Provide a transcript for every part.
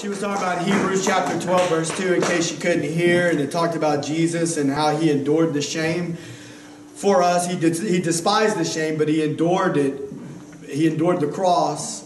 She was talking about Hebrews chapter 12, verse 2, in case you couldn't hear, and it talked about Jesus and how he endured the shame for us. He, did, he despised the shame, but he endured it. He endured the cross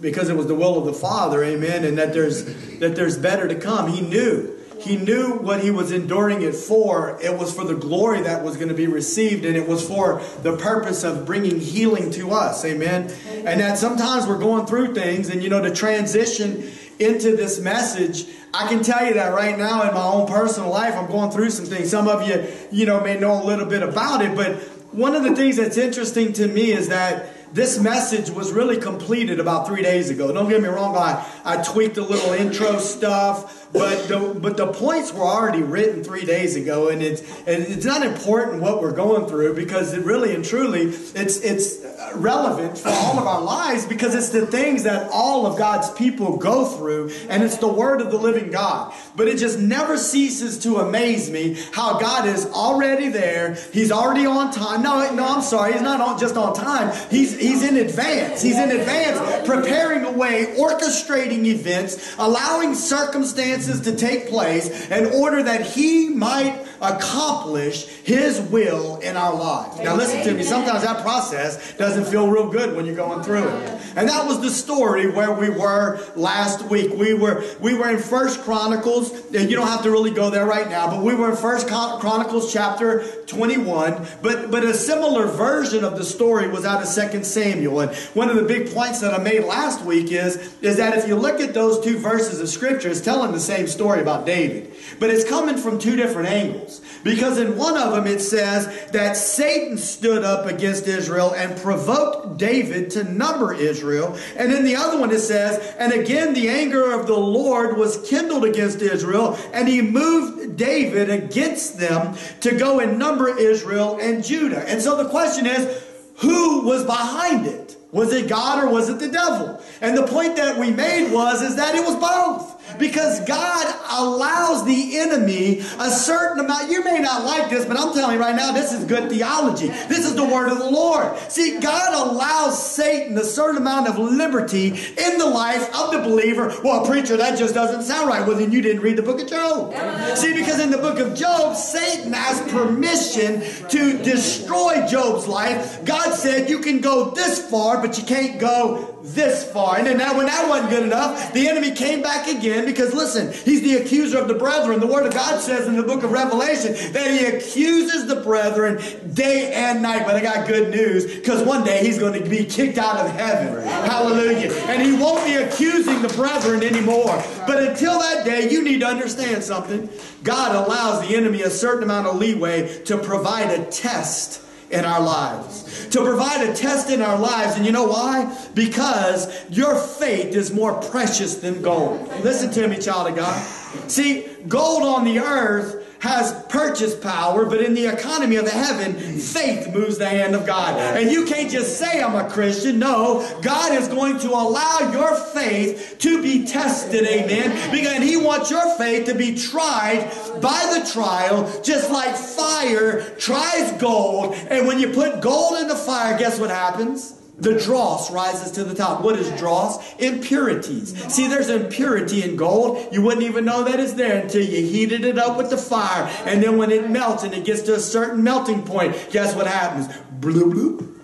because it was the will of the Father, amen, and that there's, that there's better to come. He knew. He knew what he was enduring it for. It was for the glory that was going to be received, and it was for the purpose of bringing healing to us. Amen. And that sometimes we're going through things, and you know, to transition into this message, I can tell you that right now in my own personal life, I'm going through some things. Some of you, you know, may know a little bit about it, but one of the things that's interesting to me is that this message was really completed about three days ago. Don't get me wrong, I, I tweaked a little intro stuff, but the, but the points were already written three days ago, and it's, and it's not important what we're going through because it really and truly it's, it's relevant for all of our lives because it's the things that all of God's people go through, and it's the Word of the living God. But it just never ceases to amaze me how God is already there. He's already on time. No, no, I'm sorry. He's not on, just on time. He's he's in advance. He's in advance, preparing a way, orchestrating events, allowing circumstances to take place in order that He might accomplish His will in our lives. Now, listen to me. Sometimes that process doesn't feel real good when you're going through it. And that was the story where we were last week. We were we were in First Chronicles. And you don't have to really go there right now, but we were in First Chronicles chapter 21. But but a similar version of the story was out of Second Samuel. And one of the big points that I made last week is is that if you look at those two verses of Scripture, it's telling the same story about David, but it's coming from two different angles. Because in one of them it says that Satan stood up against Israel and provoked David to number Israel. And in the other one it says, and again the anger of the Lord was kindled against Israel, and he moved David against them to go and number Israel and Judah. And so the question is, who was behind it? Was it God or was it the devil? And the point that we made was is that it was both. Because God allows the enemy a certain amount. You may not like this, but I'm telling you right now, this is good theology. This is the word of the Lord. See, God allows Satan a certain amount of liberty in the life of the believer. Well, preacher, that just doesn't sound right. Well, then you didn't read the book of Job. See, because in the book of Job, Satan has permission to destroy Job's life. God said, you can go this far, but you can't go this far. And then now, when that wasn't good enough, the enemy came back again because, listen, he's the accuser of the brethren. The Word of God says in the book of Revelation that he accuses the brethren day and night. But I got good news because one day he's going to be kicked out of heaven. Hallelujah. And he won't be accusing the brethren anymore. But until that day, you need to understand something. God allows the enemy a certain amount of leeway to provide a test in our lives. To provide a test in our lives. And you know why? Because your faith is more precious than gold. Listen to me, child of God. See, gold on the earth has purchase power, but in the economy of the heaven, faith moves the hand of God. And you can't just say, I'm a Christian. No, God is going to allow your faith to be tested, amen. Because He wants your faith to be tried by the trial, just like fire tries gold. And when you put gold in the fire, guess what happens? The dross rises to the top. What is dross? Impurities. See, there's impurity in gold. You wouldn't even know that it's there until you heated it up with the fire. And then when it melts and it gets to a certain melting point, guess what happens? Bloop, bloop.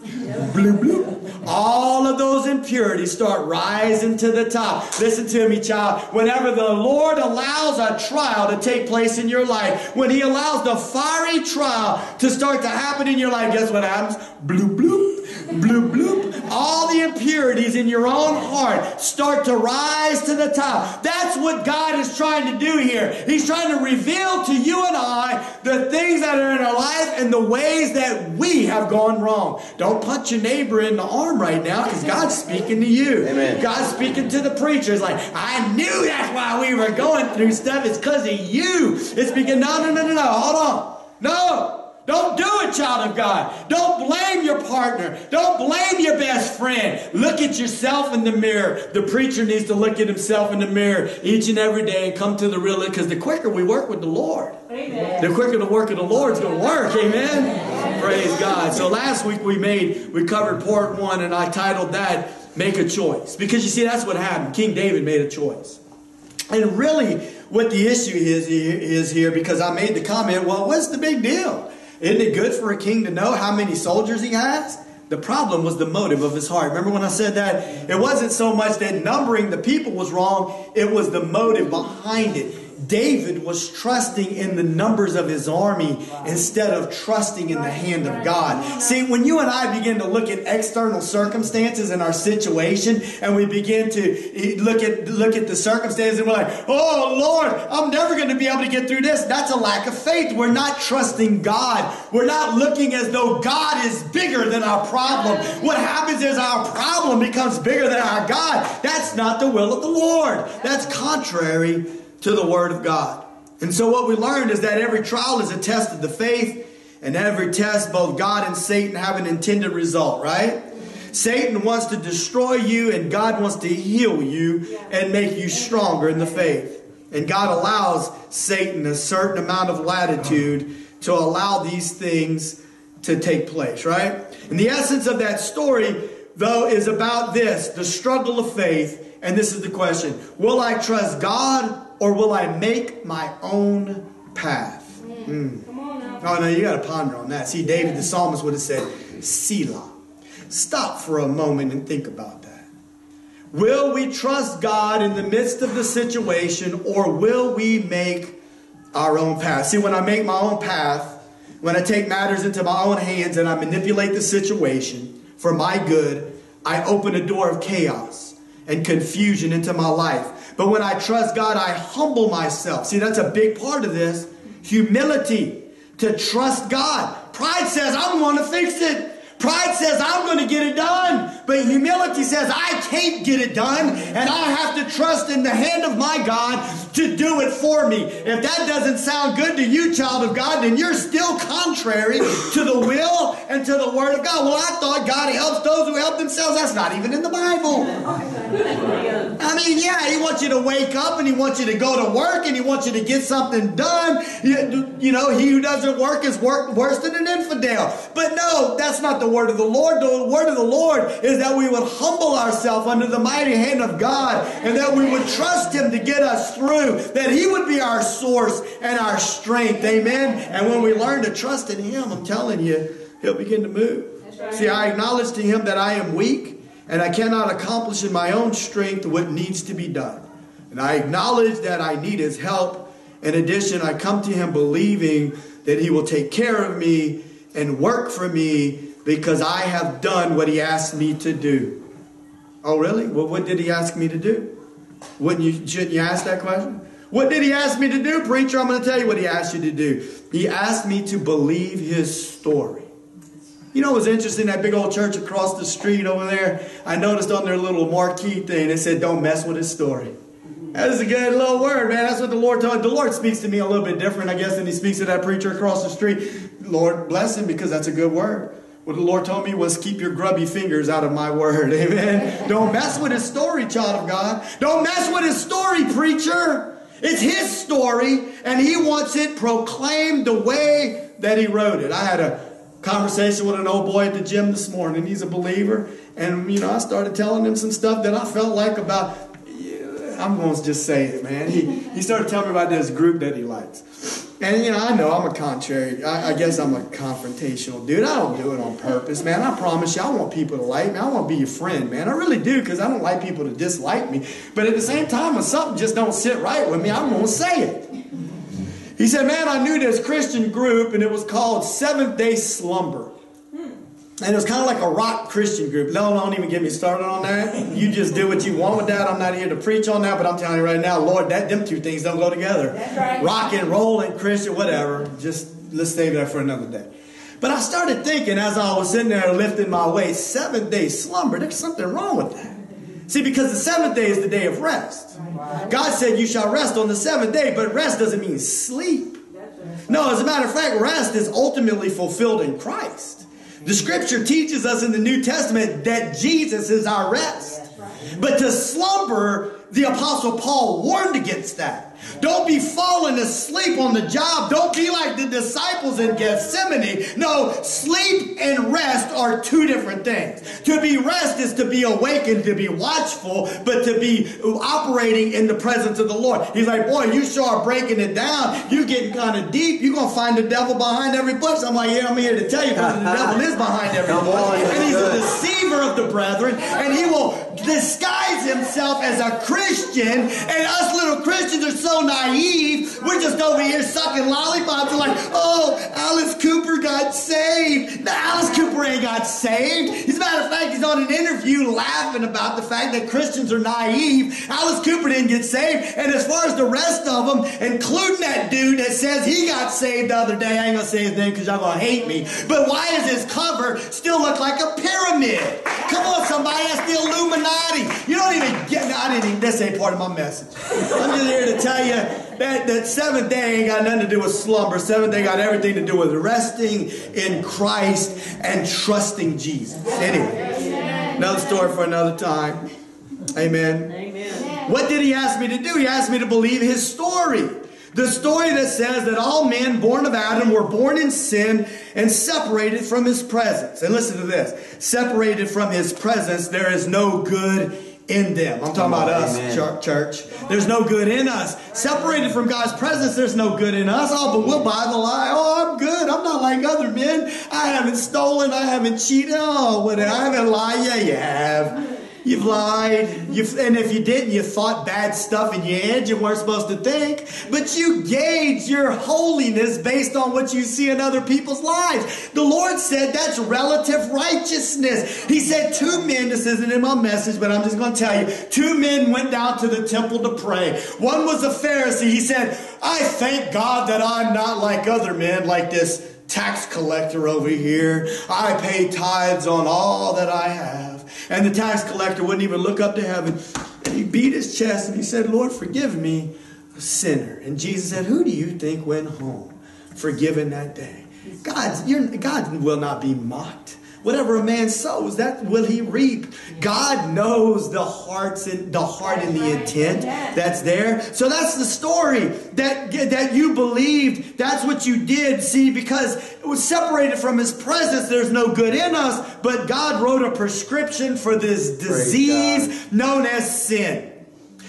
Bloop, bloop. All of those impurities start rising to the top. Listen to me, child. Whenever the Lord allows a trial to take place in your life, when He allows the fiery trial to start to happen in your life, guess what happens? Bloop, bloop bloop, bloop. All the impurities in your own heart start to rise to the top. That's what God is trying to do here. He's trying to reveal to you and I the things that are in our life and the ways that we have gone wrong. Don't punch your neighbor in the arm right now because God's speaking to you. Amen. God's speaking to the preacher. It's like, I knew that's why we were going through stuff. It's because of you. It's because, no, no, no, no, no. Hold on. No. Don't do it, child of God. Don't blame your partner. Don't blame your best friend. Look at yourself in the mirror. The preacher needs to look at himself in the mirror each and every day and come to the real because the quicker we work with the Lord, Amen. the quicker the work of the Lord is going to work. Amen? Amen. Praise God. So last week we made, we covered part one and I titled that, Make a Choice. Because you see, that's what happened. King David made a choice. And really, what the issue is, is here, because I made the comment, well, what's the big deal? Isn't it good for a king to know how many soldiers he has? The problem was the motive of his heart. Remember when I said that? It wasn't so much that numbering the people was wrong, it was the motive behind it. David was trusting in the numbers of his army instead of trusting in the hand of God. See, when you and I begin to look at external circumstances in our situation and we begin to eh, look at look at the circumstances and we're like, "Oh Lord, I'm never going to be able to get through this." That's a lack of faith. We're not trusting God. We're not looking as though God is bigger than our problem. What happens is our problem becomes bigger than our God. That's not the will of the Lord. That's contrary to the Word of God. And so what we learned is that every trial is a test of the faith, and every test, both God and Satan have an intended result, right? Satan wants to destroy you, and God wants to heal you and make you stronger in the faith. And God allows Satan a certain amount of latitude to allow these things to take place, right? And the essence of that story, though, is about this the struggle of faith. And this is the question Will I trust God or will I make my own path? Mm. Oh, no, you got to ponder on that. See, David the psalmist would have said, Selah. Stop for a moment and think about that. Will we trust God in the midst of the situation, or will we make our own path? See, when I make my own path, when I take matters into my own hands and I manipulate the situation for my good, I open a door of chaos and confusion into my life. But when I trust God, I humble myself. See, that's a big part of this. Humility to trust God. Pride says, I'm going to fix it. Pride says, I'm going to get it done. But humility says, I can't get it done. And I have to trust in the hand of my God to do it for me. If that doesn't sound good to you, child of God, then you're still contrary to the will and to the word of God. Well, I thought God helps those who help themselves. That's not even in the Bible. I mean, yeah, He wants you to wake up and He wants you to go to work and He wants you to get something done. You, you know, he who doesn't work is work, worse than an infidel. But no, that's not the word of the Lord. The word of the Lord is that we would humble ourselves under the mighty hand of God and that we would trust Him to get us through, that He would be our source and our strength. Amen. And when we learn to trust in Him, I'm telling you, He'll begin to move. Right. See, I acknowledge to Him that I am weak and I cannot accomplish in my own strength what needs to be done. And I acknowledge that I need His help. In addition, I come to Him believing that He will take care of me and work for me because I have done what He asked me to do. Oh, really? Well, what did He ask me to do? Wouldn't you, shouldn't you ask that question? What did He ask me to do, preacher? I'm going to tell you what He asked you to do. He asked me to believe His story. You know it was interesting? That big old church across the street over there, I noticed on their little marquee thing, it said, Don't mess with his story. That is a good little word, man. That's what the Lord told. me. The Lord speaks to me a little bit different, I guess, than He speaks to that preacher across the street. Lord bless him because that's a good word. What the Lord told me was keep your grubby fingers out of my word. Amen. Don't mess with his story, child of God. Don't mess with his story, preacher. It's his story, and he wants it proclaimed the way that he wrote it. I had a conversation with an old boy at the gym this morning. He's a believer. And, you know, I started telling him some stuff that I felt like about, I'm going to just say it, man. He, he started telling me about this group that he likes. And, you know, I know I'm a contrary. I, I, guess I'm a confrontational dude. I don't do it on purpose, man. I promise you, I want people to like me. I want to be your friend, man. I really do because I don't like people to dislike me. But at the same time, when something just don't sit right with me, I'm to say it. He said, Man, I knew this Christian group, and it was called Seventh day Slumber. And it was kind of like a rock Christian group. No, don't even get me started on that. You just do what you want with that. I'm not here to preach on that, but I'm telling you right now, Lord, that them two things don't go together. That's right. Rock and roll and Christian, whatever. Just let's save that for another day. But I started thinking as I was sitting there lifting my weight, seventh day slumber, there's something wrong with that. See, because the seventh day is the day of rest. God said, You shall rest on the seventh day, but rest doesn't mean sleep. No, as a matter of fact, rest is ultimately fulfilled in Christ. The scripture teaches us in the New Testament that Jesus is our rest. But to slumber, the Apostle Paul warned against that. Don't be falling asleep on the job. Don't be like the disciples in Gethsemane. No, sleep and rest are two different things. To be rest is to be awakened, to be watchful, but to be operating in the presence of the Lord. He's like, boy, you sure are breaking it down. You're getting kind of deep. You're going to find the devil behind every bush. I'm like, yeah, I'm here to tell you because the devil is behind every bush. And he's a deceiver of the brethren. And he will disguise himself as a Christian. And us little Christians are so naive. We're just over here sucking lollipops and like, oh, Alice Cooper got saved. No, Alice Cooper ain't got saved. As a matter of fact, he's on an interview laughing about the fact that Christians are naive. Alice Cooper didn't get saved. And as far as the rest of them, including that dude that says he got saved the other day, I ain't gonna say his name because y'all gonna hate me. But why does his cover still look like a pyramid? Come on, somebody, that's the Illuminati. You don't even get, I didn't even, this ain't part of my message. I'm just here to tell you that, that seventh day ain't got nothing to do with slumber. Seventh day got everything to do with resting in Christ and trusting Jesus. Anyway, another story for another time. Amen. Amen. What did he ask me to do? He asked me to believe his story. The story that says that all men born of Adam were born in sin and separated from his presence. And listen to this separated from his presence, there is no good in them. I'm talking about us, church. There's no good in us. Separated from God's presence, there's no good in us. Oh, but we'll buy the lie. Oh, I'm good. I'm not like other men. I haven't stolen. I haven't cheated. Oh, what? I haven't lied. Yeah, you have. You've lied. You've, and if you didn't, you thought bad stuff in your head you weren't supposed to think. But you gauge your holiness based on what you see in other people's lives. The Lord said that's relative righteousness. He said two men, this isn't in my message, but I'm just going to tell you, two men went down to the temple to pray. One was a Pharisee. He said, I thank God that I'm not like other men, like this tax collector over here. I pay tithes on all that I have. And the tax collector wouldn't even look up to heaven. And he beat his chest and he said, Lord, forgive me, a sinner. And Jesus said, Who do you think went home forgiven that day? God's, God will not be mocked. Whatever a man sows, that will he reap. God knows the hearts and the heart and the intent that's there. So that's the story that that you believed. That's what you did. See, because it was separated from His presence. There's no good in us, but God wrote a prescription for this disease known as sin.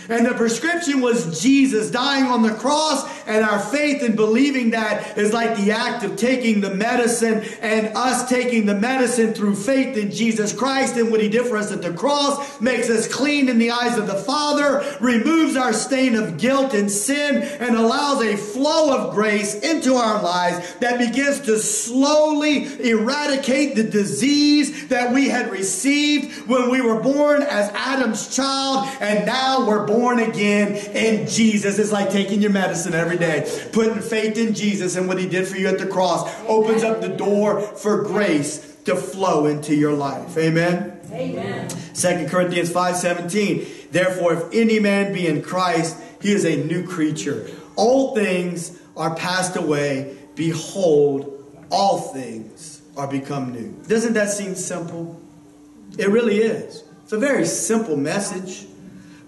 And the prescription was Jesus dying on the cross, and our faith in believing that is like the act of taking the medicine and us taking the medicine through faith in Jesus Christ. And what He did for us at the cross makes us clean in the eyes of the Father, removes our stain of guilt and sin, and allows a flow of grace into our lives that begins to slowly eradicate the disease that we had received when we were born as Adam's child, and now we're born born again in Jesus. It's like taking your medicine every day. Putting faith in Jesus and what he did for you at the cross opens up the door for grace to flow into your life. Amen. Amen. 2 Corinthians 5:17. Therefore, if any man be in Christ, he is a new creature. All things are passed away. Behold, all things are become new. Doesn't that seem simple? It really is. It's a very simple message.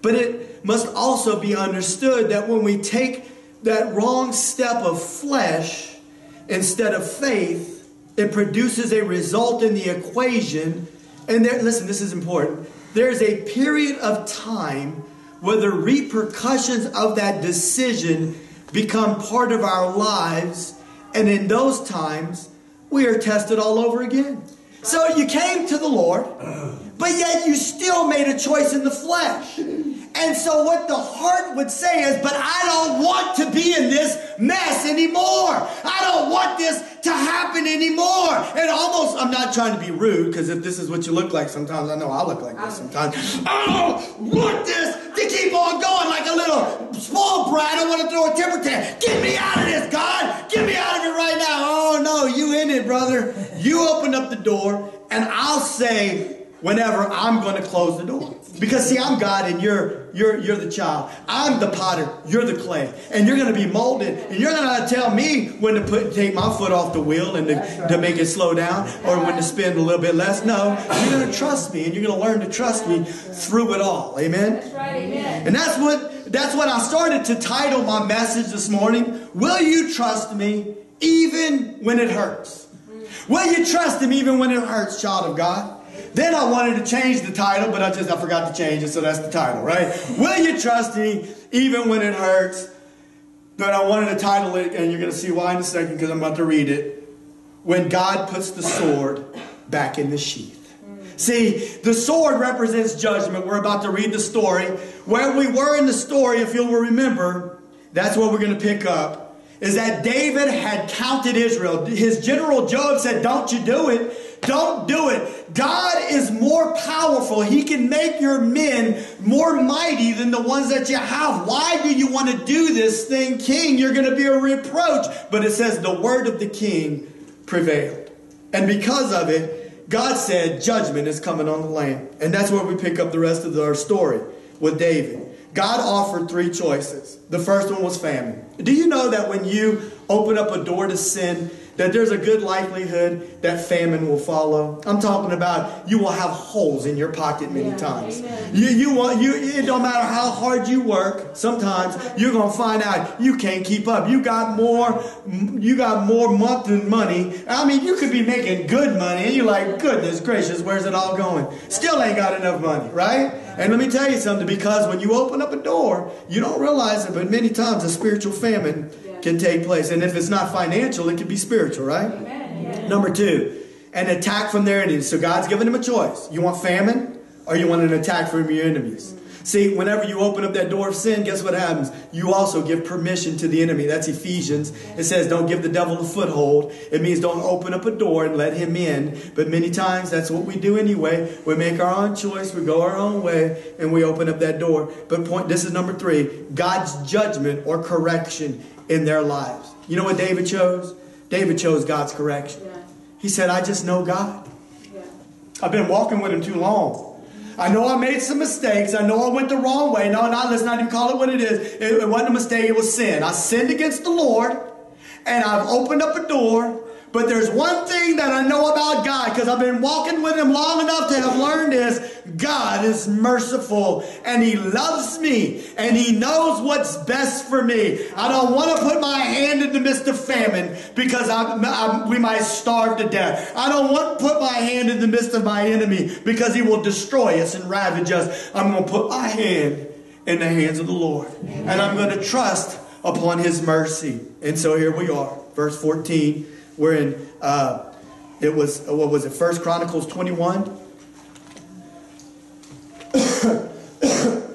But it must also be understood that when we take that wrong step of flesh instead of faith, it produces a result in the equation. And there, listen, this is important. There's a period of time where the repercussions of that decision become part of our lives. And in those times, we are tested all over again. So you came to the Lord, but yet you still made a choice in the flesh. And so, what the heart would say is, but I don't want to be in this mess anymore. I don't want this to happen anymore. And almost, I'm not trying to be rude, because if this is what you look like sometimes, I know I look like this sometimes. I don't want this to keep on going like a little small brat. I don't want to throw a temper tantrum. Get me out of this, God. Get me out of it right now. Oh, no, you in it, brother. You open up the door, and I'll say, whenever I'm going to close the door. Because see, I'm God and you're you're you're the child. I'm the potter, you're the clay. And you're going to be molded. And you're going to tell me when to put take my foot off the wheel and to, right. to make it slow down or when to spin a little bit less. No, you're going to trust me and you're going to learn to trust me through it all. Amen. That's right, amen. And that's what that's what I started to title my message this morning. Will you trust me even when it hurts? Will you trust him even when it hurts, child of God? Then I wanted to change the title, but I just I forgot to change it, so that's the title, right? Will you trust me even when it hurts? But I wanted to title it, and you're going to see why in a second because I'm about to read it. When God puts the sword back in the sheath. See, the sword represents judgment. We're about to read the story. Where we were in the story, if you'll remember, that's what we're going to pick up. Is that David had counted Israel. His general Joab said, Don't you do it. Don't do it. God is more powerful. He can make your men more mighty than the ones that you have. Why do you want to do this thing, king? You're going to be a reproach. But it says the word of the king prevailed. And because of it, God said judgment is coming on the land. And that's where we pick up the rest of our story with David. God offered three choices. The first one was famine. Do you know that when you open up a door to sin, that there's a good likelihood that famine will follow. I'm talking about you will have holes in your pocket many yeah, times. Amen. You you want you it don't matter how hard you work, sometimes you're gonna find out you can't keep up. You got more you got more month than money. I mean you could be making good money and you're like, goodness gracious, where's it all going? Still ain't got enough money, right? And let me tell you something, because when you open up a door, you don't realize it, but many times a spiritual famine can take place. And if it's not financial, it can be spiritual, right? Amen. Number two, an attack from their enemies. So God's given them a choice. You want famine or you want an attack from your enemies? See, whenever you open up that door of sin, guess what happens? You also give permission to the enemy. That's Ephesians. It says, don't give the devil a foothold. It means don't open up a door and let him in. But many times that's what we do anyway. We make our own choice, we go our own way, and we open up that door. But point this is number three God's judgment or correction in their lives. You know what David chose? David chose God's correction. Yeah. He said, I just know God. Yeah. I've been walking with him too long. I know I made some mistakes. I know I went the wrong way. No, no, let's not even call it what it is. It, it wasn't a mistake, it was sin. I sinned against the Lord, and I've opened up a door but there's one thing that I know about God because I've been walking with Him long enough to have learned is God is merciful and He loves me and He knows what's best for me. I don't want to put my hand in the midst of famine because I'm, I'm, we might starve to death. I don't want to put my hand in the midst of my enemy because He will destroy us and ravage us. I'm going to put my hand in the hands of the Lord and I'm going to trust upon His mercy. And so here we are, verse 14 we're in, uh, it was, what was it, First Chronicles 21?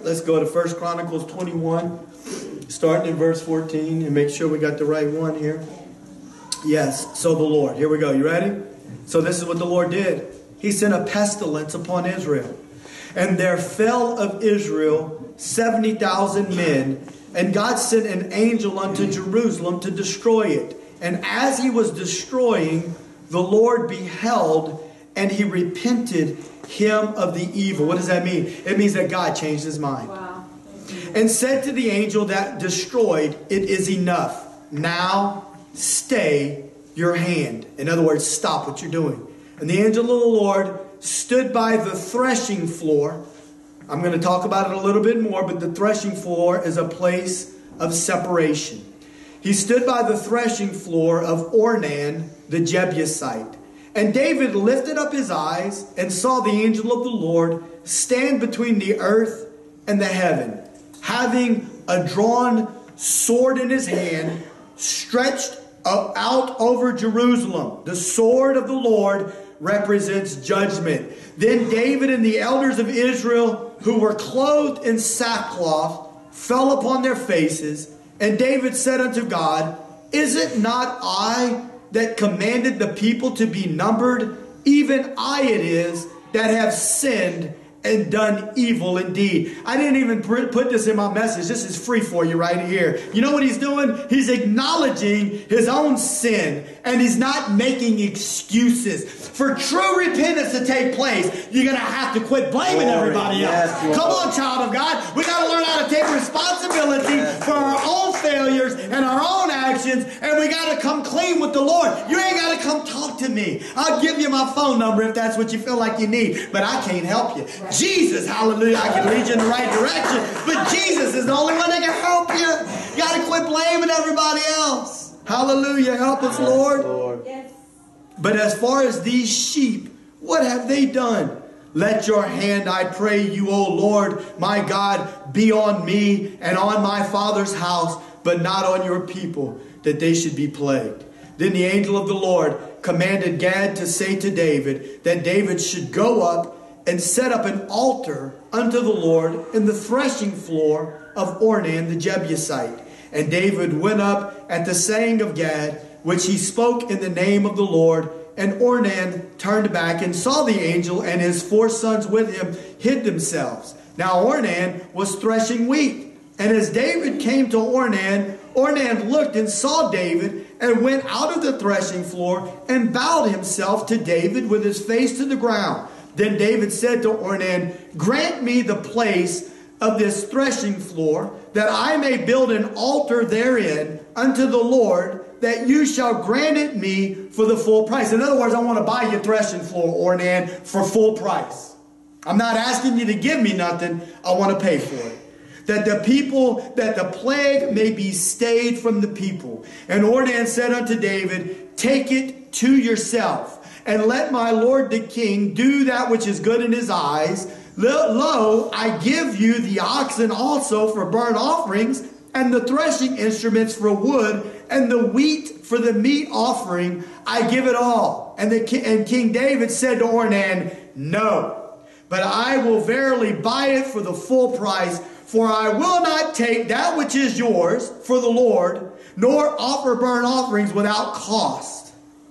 Let's go to First Chronicles 21, starting in verse 14, and make sure we got the right one here. Yes, so the Lord. Here we go. You ready? So this is what the Lord did. He sent a pestilence upon Israel. And there fell of Israel 70,000 men. And God sent an angel unto Jerusalem to destroy it. And as he was destroying, the Lord beheld and he repented him of the evil. What does that mean? It means that God changed his mind. Wow. And said to the angel that destroyed, It is enough. Now stay your hand. In other words, stop what you're doing. And the angel of the Lord stood by the threshing floor. I'm going to talk about it a little bit more, but the threshing floor is a place of separation. He stood by the threshing floor of Ornan the Jebusite. And David lifted up his eyes and saw the angel of the Lord stand between the earth and the heaven, having a drawn sword in his hand, stretched out over Jerusalem. The sword of the Lord represents judgment. Then David and the elders of Israel, who were clothed in sackcloth, fell upon their faces and David said unto God, Is it not I that commanded the people to be numbered? Even I it is that have sinned and done evil indeed. I didn't even put this in my message. This is free for you right here. You know what he's doing? He's acknowledging his own sin and he's not making excuses. For true repentance to take place, you're going to have to quit blaming Glory. everybody else. Yes, Come on, child of God. We got to learn how to take responsibility yes. for our own failures and our own actions and we got to come clean with the Lord. You ain't got to come talk to me. I'll give you my phone number if that's what you feel like you need, but I can't help you. Jesus, hallelujah, I can lead you in the right direction, but Jesus is the only one that can help you. You got to quit blaming everybody else. Hallelujah. Help us, Lord. Yes. But as far as these sheep, what have they done? Let your hand, I pray you, O Lord, my God, be on me and on my father's house, but not on your people, that they should be plagued. Then the angel of the Lord commanded Gad to say to David that David should go up and set up an altar unto the Lord in the threshing floor of Ornan the Jebusite. And David went up at the saying of Gad, which he spoke in the name of the Lord and Ornan turned back and saw the angel and his four sons with him hid themselves. Now Ornan was threshing wheat. And as David came to Ornan, Ornan looked and saw David and went out of the threshing floor and bowed himself to David with his face to the ground. Then David said to Ornan, Grant me the place of this threshing floor, that I may build an altar therein unto the Lord that you shall grant it me for the full price. In other words, I want to buy your threshing floor, Ornan, for full price. I'm not asking you to give me nothing. I want to pay for it. That the people, that the plague may be stayed from the people. And Ornan said unto David, Take it to yourself, and let my lord the king do that which is good in his eyes. Lo, I give you the oxen also for burnt offerings, and the threshing instruments for wood, and the wheat for the meat offering, I give it all. And, the, and King David said to Ornan, No, but I will verily buy it for the full price, for I will not take that which is yours for the Lord, nor offer burnt offerings without cost.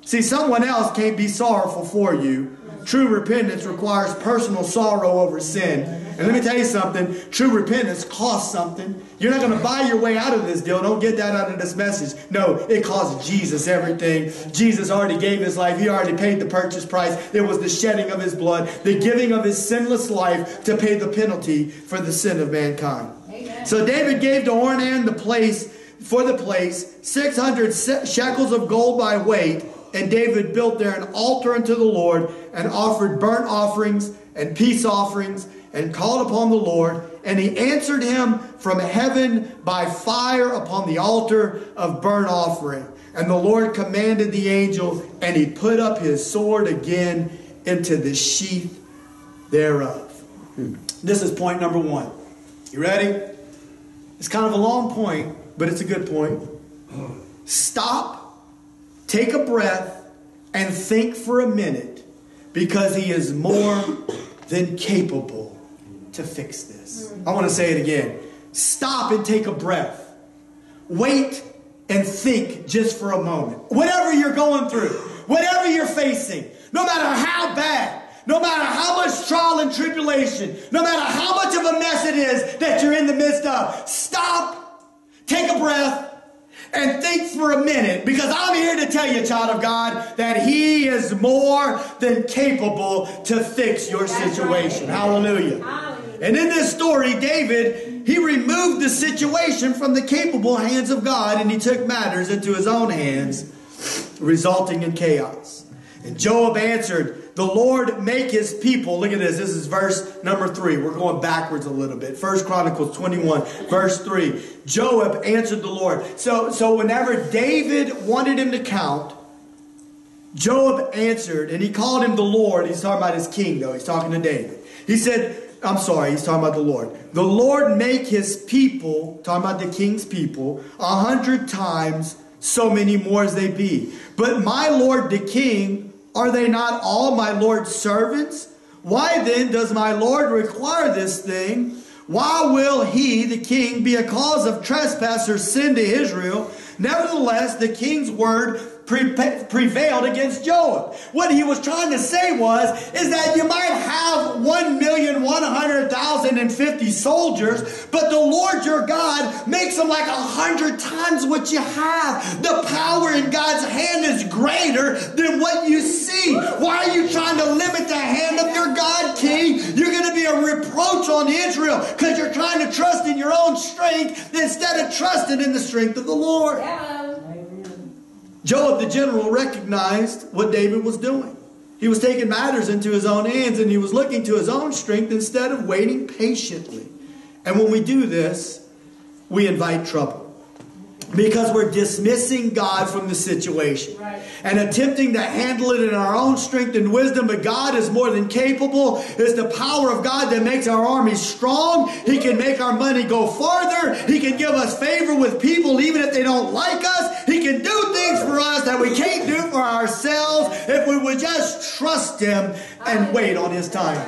See, someone else can't be sorrowful for you. True repentance requires personal sorrow over sin and let me tell you something true repentance costs something. You're not going to buy your way out of this deal. Don't get that out of this message. No, it costs Jesus everything. Jesus already gave his life, he already paid the purchase price. It was the shedding of his blood, the giving of his sinless life to pay the penalty for the sin of mankind. Amen. So David gave to Ornan the place for the place 600 shekels of gold by weight. And David built there an altar unto the Lord and offered burnt offerings and peace offerings and called upon the Lord, and he answered him from heaven by fire upon the altar of burnt offering. And the Lord commanded the angel, and he put up his sword again into the sheath thereof. Hmm. This is point number one. You ready? It's kind of a long point, but it's a good point. Stop, take a breath, and think for a minute because he is more than capable to fix this. I want to say it again. Stop and take a breath. Wait and think just for a moment. Whatever you're going through, whatever you're facing, no matter how bad, no matter how much trial and tribulation, no matter how much of a mess it is that you're in the midst of, stop, take a breath, and think for a minute because I'm here to tell you, child of God, that He is more than capable to fix your situation. Hallelujah. And in this story, David, he removed the situation from the capable hands of God and he took matters into his own hands, resulting in chaos. And Joab answered, The Lord make his people. Look at this. This is verse number three. We're going backwards a little bit. First Chronicles 21, verse 3. Joab answered the Lord. So, so whenever David wanted him to count, Joab answered, and he called him the Lord. He's talking about his king, though. He's talking to David. He said, I'm sorry, he's talking about the Lord. The Lord make his people, talking about the king's people, a hundred times so many more as they be. But my Lord the king, are they not all my Lord's servants? Why then does my Lord require this thing? Why will he, the king, be a cause of trespass or sin to Israel? Nevertheless, the king's word prevailed against Joab. What he was trying to say was, is that you might have 1,100,050 soldiers, but the Lord your God makes them like a hundred times what you have. The power in God's hand is greater than what you see. Why are you trying to limit the hand of your God, King? You're going to be a reproach on Israel because you're trying to trust in your own strength instead of trusting in the strength of the Lord. Yeah. Joab the general recognized what David was doing. He was taking matters into his own hands and he was looking to his own strength instead of waiting patiently. And when we do this, we invite trouble because we're dismissing God from the situation right. and attempting to handle it in our own strength and wisdom. But God is more than capable. It's the power of God that makes our army strong. He can make our money go farther. He can give us favor with people even if they don't like us. He can do things for us that we can't do for ourselves if we would just trust Him and wait on His time.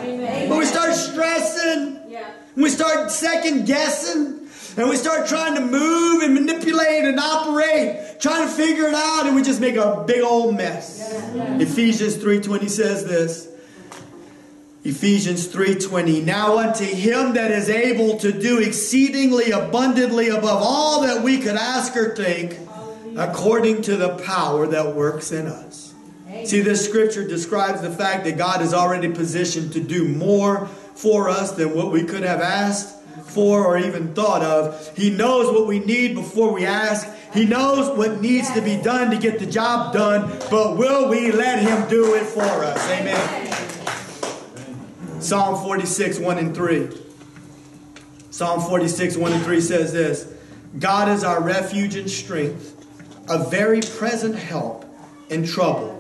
When we start stressing, Yeah. we start second guessing, and we start trying to move and manipulate and operate, trying to figure it out, and we just make a big old mess. Yeah. Ephesians 3.20 says this. Ephesians 3:20 Now unto him that is able to do exceedingly abundantly above all that we could ask or think according to the power that works in us. See this scripture describes the fact that God is already positioned to do more for us than what we could have asked for or even thought of. He knows what we need before we ask. He knows what needs to be done to get the job done, but will we let Him do it for us? Amen. Psalm 46, 1 and 3. Psalm 46, 1 and 3 says this God is our refuge and strength, a very present help in trouble.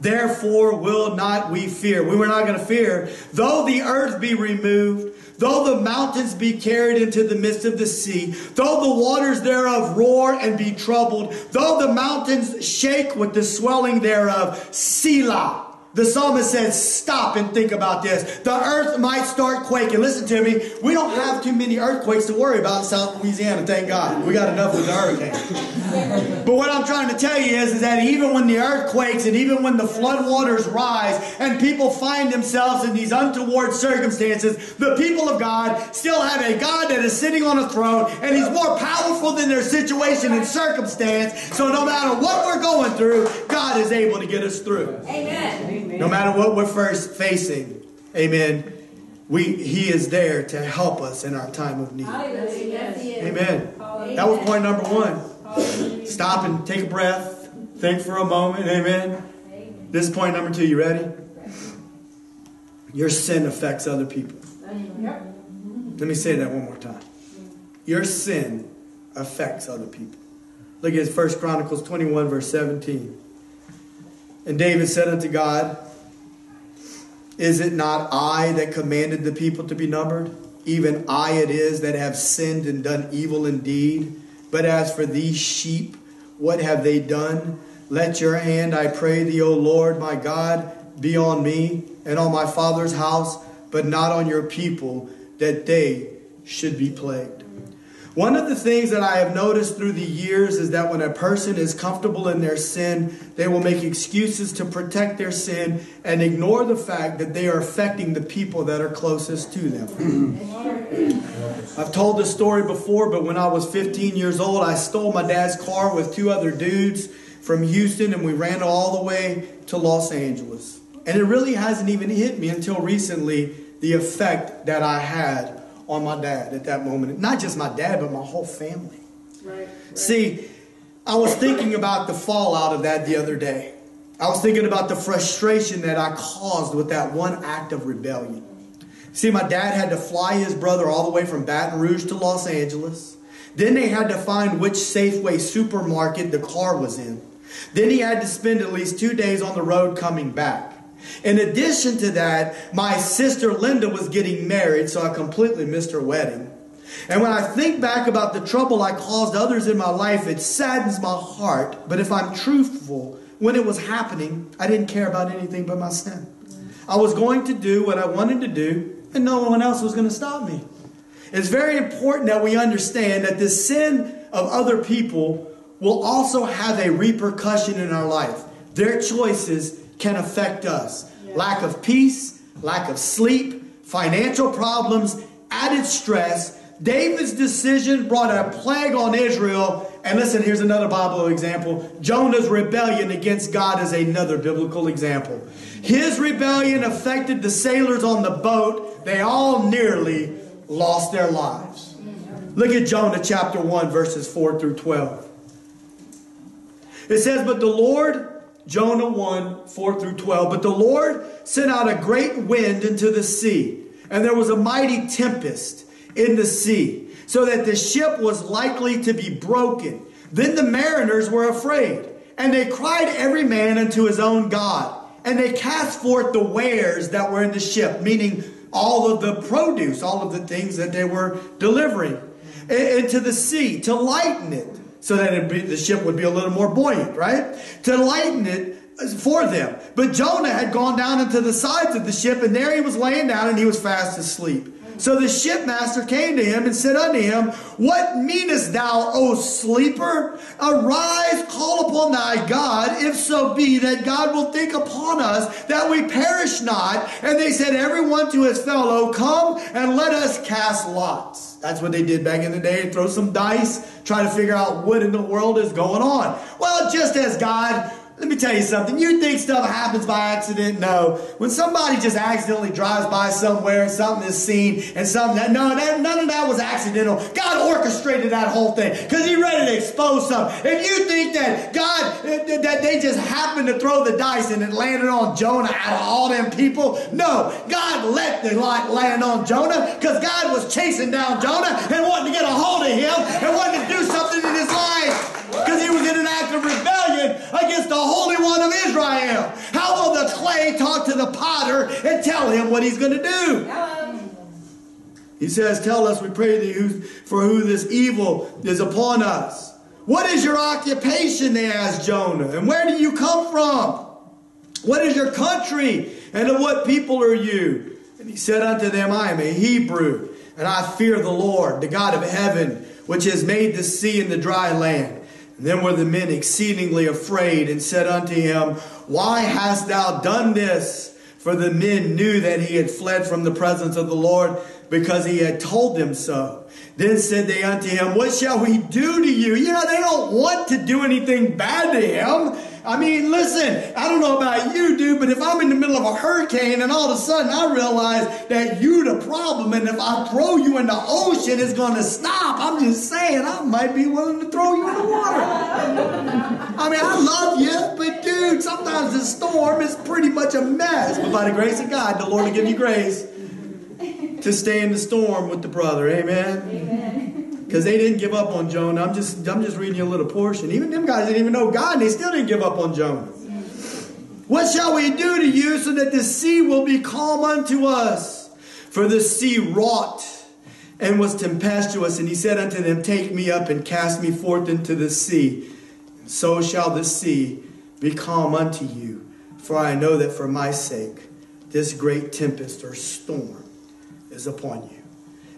Therefore will not we fear. We were not going to fear. Though the earth be removed, Though the mountains be carried into the midst of the sea, though the waters thereof roar and be troubled, though the mountains shake with the swelling thereof, Selah. The psalmist says, Stop and think about this. The earth might start quaking. Listen to me. We don't have too many earthquakes to worry about in South Louisiana, thank God. We got enough with the hurricane. but what I'm trying to tell you is, is that even when the earthquakes and even when the floodwaters rise and people find themselves in these untoward circumstances, the people of God still have a God that is sitting on a throne and He's more powerful than their situation and circumstance. So no matter what we're going through, God is able to get us through. Amen. No matter what we're first facing, amen, we, he is there to help us in our time of need. Amen. That was point number one. Stop and take a breath. Think for a moment. Amen. This is point number two. You ready? Your sin affects other people. Let me say that one more time. Your sin affects other people. Look at 1 Chronicles 21, verse 17. And David said unto God, Is it not I that commanded the people to be numbered? Even I it is that have sinned and done evil indeed. But as for these sheep, what have they done? Let your hand, I pray thee, O Lord my God, be on me and on my father's house, but not on your people, that they should be plagued. One of the things that I have noticed through the years is that when a person is comfortable in their sin, they will make excuses to protect their sin and ignore the fact that they are affecting the people that are closest to them. I've told this story before, but when I was 15 years old, I stole my dad's car with two other dudes from Houston and we ran all the way to Los Angeles. And it really hasn't even hit me until recently the effect that I had on my dad at that moment. Not just my dad, but my whole family. Right, right. See, I was thinking about the fallout of that the other day. I was thinking about the frustration that I caused with that one act of rebellion. See, my dad had to fly his brother all the way from Baton Rouge to Los Angeles. Then they had to find which Safeway supermarket the car was in. Then he had to spend at least two days on the road coming back. In addition to that, my sister Linda was getting married, so I completely missed her wedding. And when I think back about the trouble I caused others in my life, it saddens my heart. But if I'm truthful, when it was happening, I didn't care about anything but my sin. I was going to do what I wanted to do, and no one else was going to stop me. It's very important that we understand that the sin of other people will also have a repercussion in our life. Their choices can affect us. Yeah. Lack of peace, lack of sleep, financial problems, added stress, David's decision brought a plague on Israel. And listen, here's another Bible example. Jonah's rebellion against God is another biblical example. His rebellion affected the sailors on the boat. They all nearly lost their lives. Look at Jonah chapter 1, verses 4 through 12. It says, But the Lord, Jonah 1, 4 through 12, but the Lord sent out a great wind into the sea, and there was a mighty tempest in the sea, so that the ship was likely to be broken. Then the mariners were afraid, and they cried every man unto his own God. And they cast forth the wares that were in the ship, meaning all of the produce, all of the things that they were delivering into the sea to lighten it so that be, the ship would be a little more buoyant, right? To lighten it for them. But Jonah had gone down into the sides of the ship, and there he was laying down, and he was fast asleep. So the shipmaster came to him and said unto him, What meanest thou, O sleeper? Arise, call upon thy God, if so be that God will think upon us that we perish not. And they said, Everyone to his fellow, Come and let us cast lots. That's what they did back in the day. Throw some dice, try to figure out what in the world is going on. Well, just as God let me tell you something. You think stuff happens by accident? No. When somebody just accidentally drives by somewhere and something is seen and something that, no, that, none of that was accidental. God orchestrated that whole thing because He ready to expose something. If you think that God, that they just happened to throw the dice and it landed on Jonah out of all them people, no. God let the light land on Jonah because God was chasing down Jonah and wanting to get a hold of him and wanting to do something in his life because he was in an act of rebellion against the Holy One of Israel. How will the clay talk to the potter and tell him what he's going to do? He says, Tell us, we pray thee, for who this evil is upon us. What is your occupation? They asked Jonah. And where do you come from? What is your country? And of what people are you? And he said unto them, I am a Hebrew, and I fear the Lord, the God of heaven, which has made the sea and the dry land. Then were the men exceedingly afraid and said unto him, Why hast thou done this? For the men knew that he had fled from the presence of the Lord because he had told them so. Then said they unto him, What shall we do to you? You know, they don't want to do anything bad to him. I mean, listen, I don't know about you, dude, but if I'm in the middle of a hurricane and all of a sudden I realize that you the problem, and if I throw you in the ocean, it's going to stop. I'm just saying, I might be willing to throw you in the water. I mean, I love you, but dude, sometimes the storm is pretty much a mess. But by the grace of God, the Lord will give you grace to stay in the storm with the brother. Amen. Amen because they didn't give up on Jonah. I'm just, I'm just reading you a little portion. Even them guys didn't even know God, and they still didn't give up on Jonah. What shall we do to you so that the sea will be calm unto us? For the sea wrought and was tempestuous. And he said unto them, Take me up and cast me forth into the sea. So shall the sea be calm unto you. For I know that for my sake this great tempest or storm is upon you.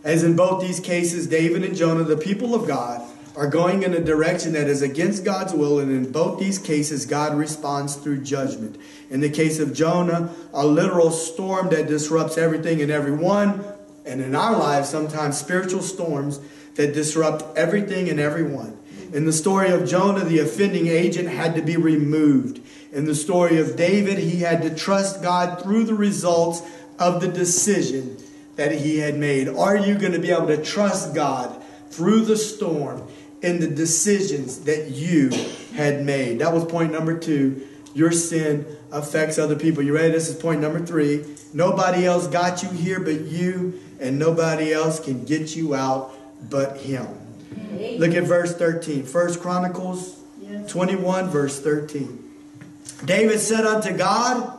As in both these cases, David and Jonah, the people of God, are going in a direction that is against God's will, and in both these cases, God responds through judgment. In the case of Jonah, a literal storm that disrupts everything and everyone, and in our lives, sometimes spiritual storms that disrupt everything and everyone. In the story of Jonah, the offending agent had to be removed. In the story of David, he had to trust God through the results of the decision that he had made? Are you going to be able to trust God through the storm in the decisions that you had made? That was point number two. Your sin affects other people. You ready? This is point number three. Nobody else got you here but you, and nobody else can get you out but him. Look at verse 13. First Chronicles 21, verse 13. David said unto God,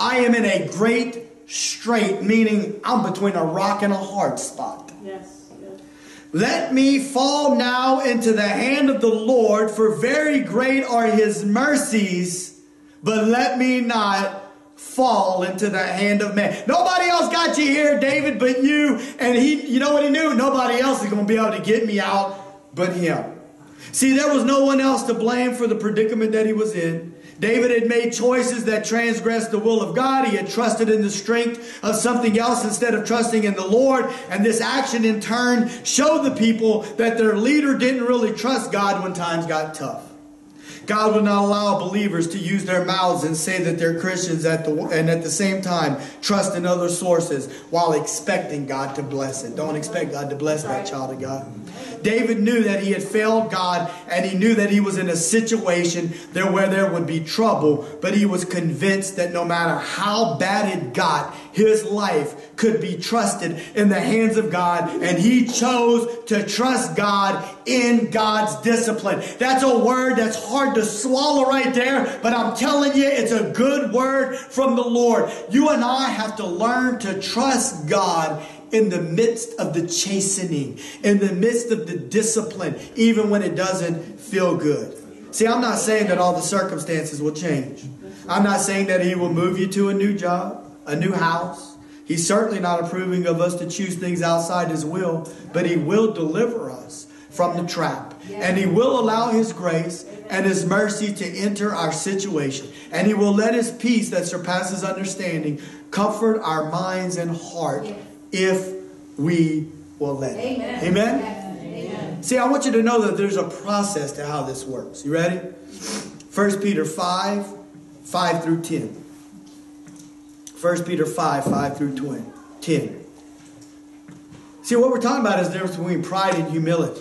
I am in a great strait, meaning I'm between a rock and a hard spot. Yes, yes. Let me fall now into the hand of the Lord, for very great are his mercies, but let me not fall into the hand of man. Nobody else got you here, David, but you. And he, you know what he knew? Nobody else is going to be able to get me out but him. See, there was no one else to blame for the predicament that he was in. David had made choices that transgressed the will of God. He had trusted in the strength of something else instead of trusting in the Lord. And this action in turn showed the people that their leader didn't really trust God when times got tough. God will not allow believers to use their mouths and say that they're Christians at the and at the same time trust in other sources while expecting God to bless it. Don't expect God to bless that child of God. David knew that he had failed God and he knew that he was in a situation there where there would be trouble, but he was convinced that no matter how bad it got, his life could be trusted in the hands of God and he chose to trust God in God's discipline. That's a word that's hard to swallow right there, but I'm telling you, it's a good word from the Lord. You and I have to learn to trust God in the midst of the chastening, in the midst of the discipline, even when it doesn't feel good. See, I'm not saying that all the circumstances will change. I'm not saying that He will move you to a new job, a new house. He's certainly not approving of us to choose things outside His will, but He will deliver us from the trap. And He will allow His grace and His mercy to enter our situation. And He will let His peace that surpasses understanding comfort our minds and heart if we will let it. Amen. Amen? Amen? See, I want you to know that there's a process to how this works. You ready? 1 Peter 5, 5 through 10. 1 Peter 5, 5 through 10. See, what we're talking about is the difference between pride and humility.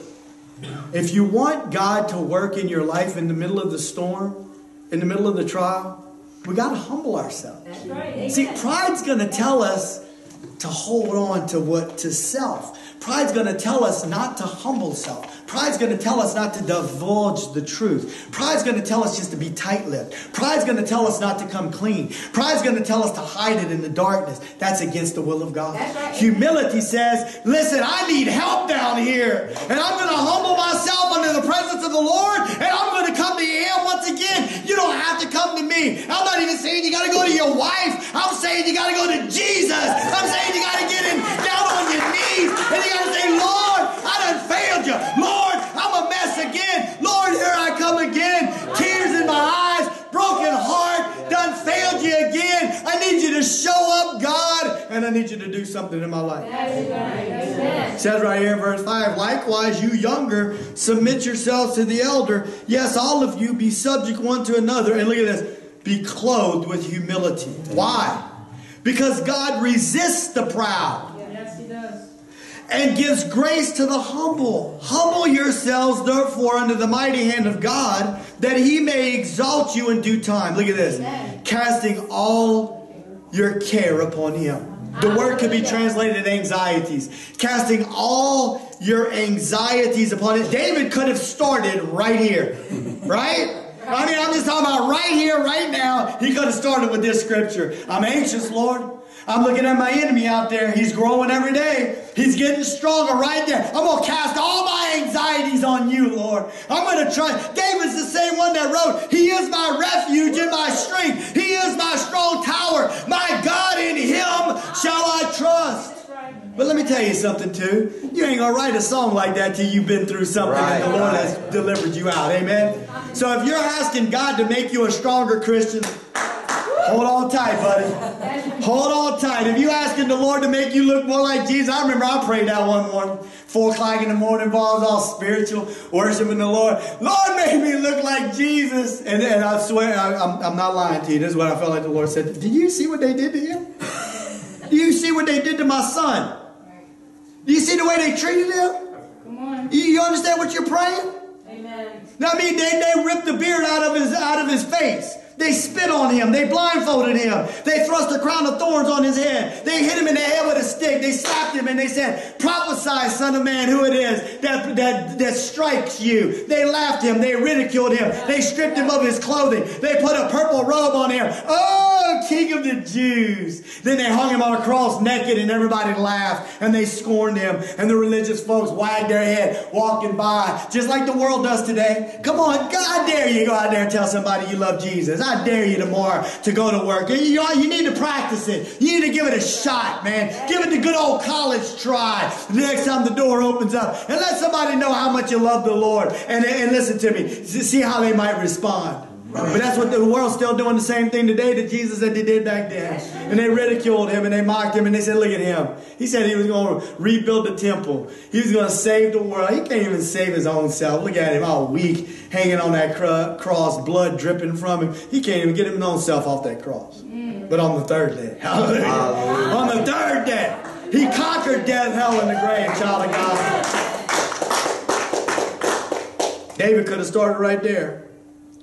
If you want God to work in your life in the middle of the storm, in the middle of the trial, we got to humble ourselves. Right. See, pride's going to tell us to hold on to what to self. Pride's going to tell us not to humble self. Pride's going to tell us not to divulge the truth. Pride's going to tell us just to be tight-lipped. Pride's going to tell us not to come clean. Pride's going to tell us to hide it in the darkness. That's against the will of God. Right. Humility says, "Listen, I need help down here, and I'm going to humble myself under the presence of the Lord, and I'm going to come to Him once again. You don't have to come to me. I'm not even saying you got to go to your wife. I'm saying you got to go to Jesus. I'm saying you got to get in down on your knees and you got to say, Lord, I done failed you. Lord, I'm a mess again. Lord, here I come again. Tears in my eyes, broken heart, done failed you again. I need you to show up, God, and I need you to do something in my life. It says right here in verse 5 Likewise, you younger, submit yourselves to the elder. Yes, all of you be subject one to another. And look at this be clothed with humility. Why? Because God resists the proud. Yes, He does. And gives grace to the humble. Humble yourselves, therefore, under the mighty hand of God, that He may exalt you in due time. Look at this. Amen. Casting all your care upon Him. The word could be translated anxieties. Casting all your anxieties upon it. David could have started right here, right? I mean, I'm just talking about right here, right now. He could have started with this scripture. I'm anxious, Lord. I'm looking at my enemy out there. He's growing every day. He's getting stronger right there. I'm going to cast all my anxieties on you, Lord. I'm going to try. David's the same one that wrote, He is my refuge and my strength. He is my strong tower. My God, in Him shall I trust. But let me tell you something too. You ain't gonna write a song like that till you've been through something right, and the Lord right. has delivered you out. Amen. So if you're asking God to make you a stronger Christian, hold on tight, buddy. Hold on tight. If you asking the Lord to make you look more like Jesus, I remember I prayed that one morning, four o'clock in the morning, while I was all spiritual, worshiping the Lord. Lord, make me look like Jesus. And then I swear, I, I'm, I'm not lying to you. This is what I felt like the Lord said. Did you see what they did to him? Do you see what they did to my son? Do you see the way they treated him? Come on. You, you understand what you're praying? Amen. Now, I mean, they, they ripped the beard out of his out of his face. They spit on him. They blindfolded him. They thrust a crown of thorns on his head. They hit him in the head with a stick. They slapped him and they said, Prophesy, son of man, who it is that, that, that strikes you. They laughed him. They ridiculed him. They stripped him of his clothing. They put a purple robe on him. Oh, king of the Jews. Then they hung him on a cross naked and everybody laughed and they scorned him. And the religious folks wagged their head walking by, just like the world does today. Come on, God dare you go out there and tell somebody you love Jesus. I dare you tomorrow to go to work. You, you need to practice it. You need to give it a shot, man. Give it the good old college try the next time the door opens up. And let somebody know how much you love the Lord. And, and listen to me. See how they might respond. But that's what the world's still doing the same thing today to Jesus that they did back then. And they ridiculed him and they mocked him and they said, Look at him. He said he was going to rebuild the temple. He was going to save the world. He can't even save his own self. Look at him, all weak, hanging on that cross, blood dripping from him. He can't even get his own self off that cross. But on the third day, hallelujah. On the third day, he conquered death, hell, and the grave, child of God. David could have started right there.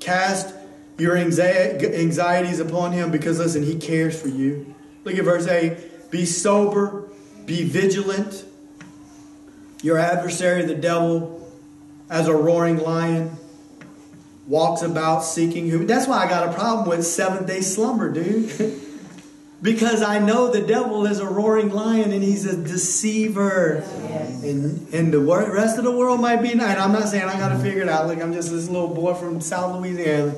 Cast your anxieties upon him because, listen, he cares for you. Look at verse 8. Be sober, be vigilant. Your adversary, the devil, as a roaring lion, walks about seeking whom. That's why I got a problem with seventh day slumber, dude. because I know the devil is a roaring lion and he's a deceiver. Yes. And, and the rest of the world might be night. I'm not saying I got to figure it out. Look, I'm just this little boy from South Louisiana.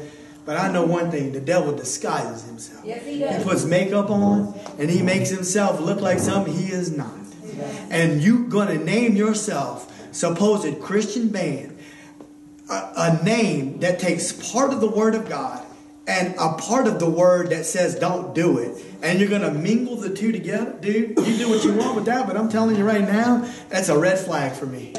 But I know one thing the devil disguises himself. Yes, he, does. he puts makeup on and he makes himself look like something he is not. Yes. And you going to name yourself supposed Christian band a, a name that takes part of the Word of God and a part of the Word that says don't do it and you're going to mingle the two together, dude, you do what you want with that, but I'm telling you right now, that's a red flag for me.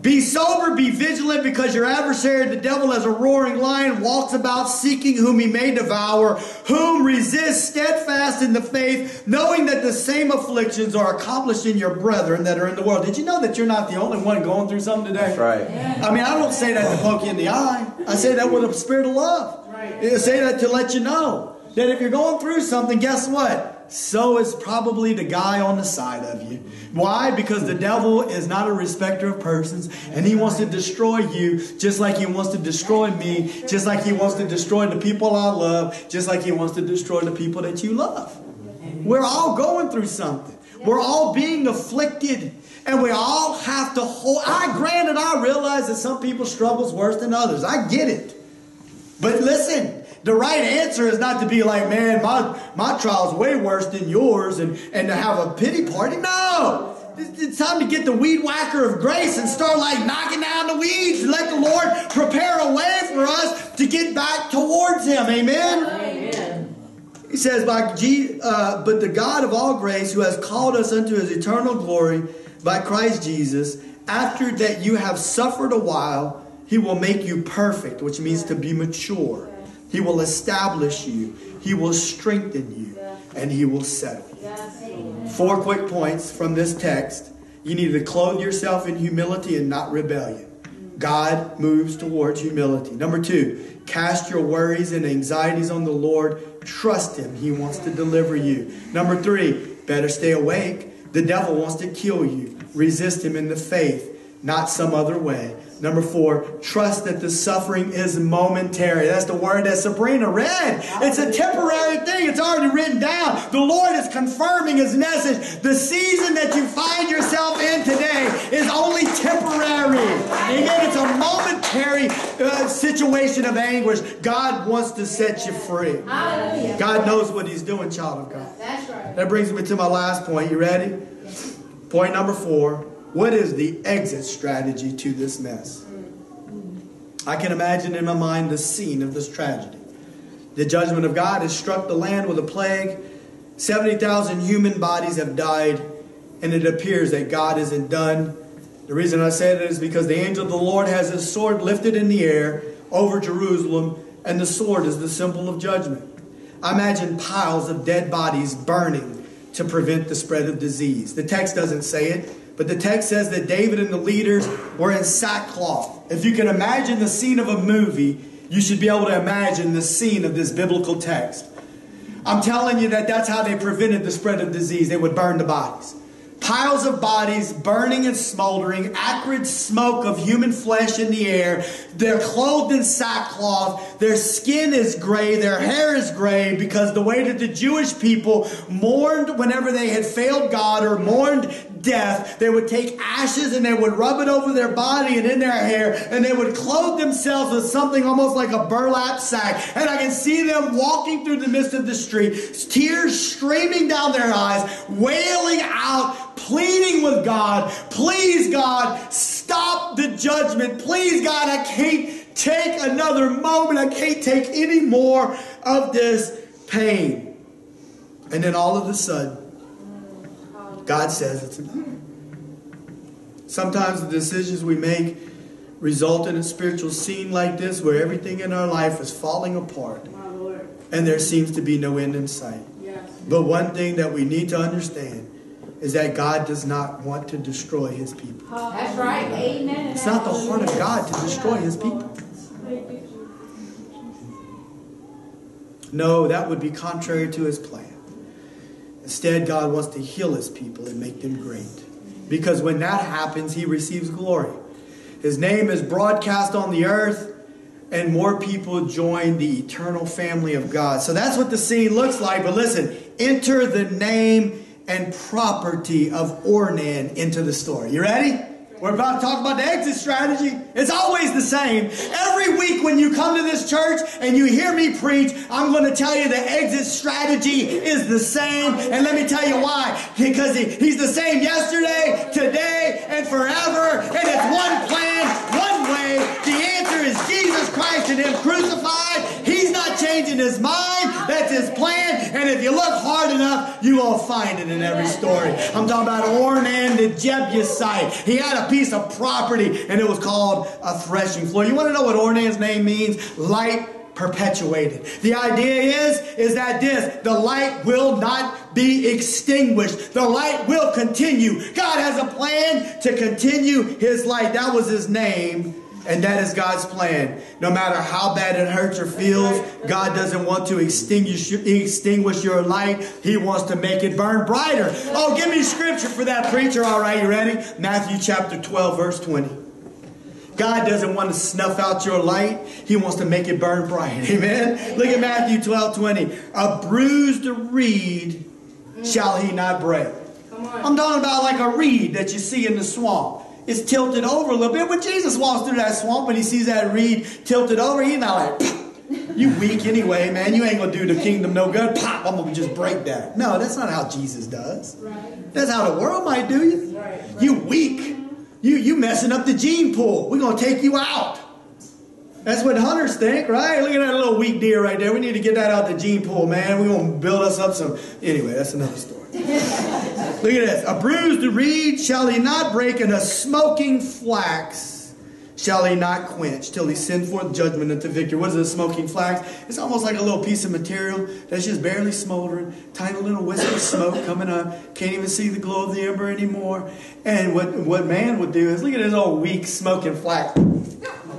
Be sober, be vigilant, because your adversary, the devil, as a roaring lion, walks about seeking whom he may devour, whom resist steadfast in the faith, knowing that the same afflictions are accomplished in your brethren that are in the world. Did you know that you're not the only one going through something today? That's right. I mean, I don't say that to poke you in the eye. I say that with a spirit of love. Right. I say that to let you know that if you're going through something, guess what? So is probably the guy on the side of you. Why? Because the devil is not a respecter of persons and he wants to destroy you just like he wants to destroy me, just like he wants to destroy the people I love, just like he wants to destroy the people that you love. We're all going through something. We're all being afflicted. And we all have to hold. I granted, I realize that some people struggles worse than others. I get it. But listen, the right answer is not to be like, man, my, my trial is way worse than yours and, and to have a pity party. No! It's time to get the weed whacker of grace and start like knocking down the weeds and let the Lord prepare a way for us to get back towards Him. Amen? Amen. He says, by G, uh, but the God of all grace who has called us unto his eternal glory by Christ Jesus, after that you have suffered a while, he will make you perfect, which means to be mature he will establish you. He will strengthen you. And He will settle you. Four quick points from this text. You need to clothe yourself in humility and not rebellion. God moves towards humility. Number two, cast your worries and anxieties on the Lord. Trust Him. He wants to deliver you. Number three, better stay awake. The devil wants to kill you. Resist him in the faith, not some other way. Number four, trust that the suffering is momentary. That's the word that Sabrina read. It's a temporary thing. It's already written down. The Lord is confirming his message. The season that you find yourself in today is only temporary. Amen. It's a momentary uh, situation of anguish. God wants to set you free. God knows what he's doing, child of God. That's right. That brings me to my last point. You ready? Point number four. What is the exit strategy to this mess? I can imagine in my mind the scene of this tragedy. The judgment of God has struck the land with a plague. 70,000 human bodies have died, and it appears that God isn't done. The reason I say that is because the angel of the Lord has his sword lifted in the air over Jerusalem, and the sword is the symbol of judgment. I imagine piles of dead bodies burning to prevent the spread of disease. The text doesn't say it, but the text says that David and the leaders were in sackcloth. If you can imagine the scene of a movie, you should be able to imagine the scene of this biblical text. I'm telling you that that's how they prevented the spread of disease. They would burn the bodies. Piles of bodies burning and smoldering, acrid smoke of human flesh in the air. They're clothed in sackcloth. Their skin is gray. Their hair is gray because the way that the Jewish people mourned whenever they had failed God or mourned death, they would take ashes and they would rub it over their body and in their hair, and they would clothe themselves with something almost like a burlap sack. And I can see them walking through the midst of the street, tears streaming down their eyes, wailing out, pleading with God, please, God, stop the judgment. Please, God, I can't take another moment. I can't take any more of this pain. And then all of a sudden, God says it's enough. Sometimes the decisions we make result in a spiritual scene like this where everything in our life is falling apart and there seems to be no end in sight. Yes. But one thing that we need to understand is that God does not want to destroy his people. That's right. Amen. It's not the heart of God to destroy his people. No, that would be contrary to his plan. Instead, God wants to heal his people and make them great. Because when that happens, he receives glory. His name is broadcast on the earth, and more people join the eternal family of God. So that's what the scene looks like. But listen, enter the name and property of Ornan into the story. You ready? We're about to talk about the exit strategy. It's always the same. Every week when you come to this church and you hear me preach, I'm going to tell you the exit strategy is the same. And let me tell you why. Because he, he's the same yesterday, today, and forever. And it's one plan, one way. The answer is Jesus Christ and Him crucified. Not changing His mind. That's His plan. And if you look hard enough, you will find it in every story. I'm talking about Ornan the Jebusite. He had a piece of property, and it was called a threshing floor. You want to know what Ornan's name means? Light perpetuated. The idea is, is that this, the light will not be extinguished. The light will continue. God has a plan to continue his light. That was his name. And that is God's plan. No matter how bad it hurts or feels, God doesn't want to extinguish, extinguish your light. He wants to make it burn brighter. Oh, give me scripture for that preacher. All right, you ready? Matthew chapter 12, verse 20. God doesn't want to snuff out your light. He wants to make it burn bright. Amen. Look at Matthew 12, 20. A bruised reed shall he not break. I'm talking about like a reed that you see in the swamp is tilted over a little bit. When Jesus walks through that swamp and he sees that reed tilted over, he's not like, you weak anyway, man. You ain't gonna do the kingdom no good. Pop, I'm gonna just break that. No, that's not how Jesus does. That's how the world might do you. You weak. You you messing up the gene pool. We're gonna take you out. That's what hunters think, right? Look at that little weak deer right there. We need to get that out the gene pool, man. We're gonna build us up some. Anyway, that's another story. Look at this. A bruised reed shall he not break, and a smoking flax shall he not quench till he send forth judgment unto victory. What is a smoking flax? It's almost like a little piece of material that's just barely smoldering, tiny little wisp of smoke coming up. Can't even see the glow of the ember anymore. And what, what man would do is look at this old weak smoking flax